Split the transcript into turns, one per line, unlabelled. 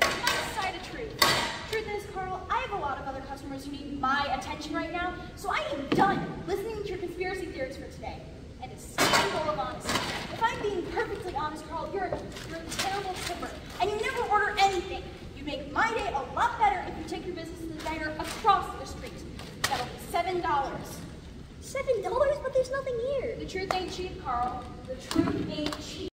said not side of truth. Truth is, Carl, I have a lot of other customers who need my attention right now, so I am done listening to your conspiracy theories for today. And a scandal of honesty. If I'm being perfectly honest, Carl, you're a, you're a terrible tipper, and you never order anything. You make my day a lot better if you take your business to the diner across the street. That'll be seven dollars.
Seven dollars, but there's nothing here.
The truth ain't cheap, Carl. The truth ain't cheap.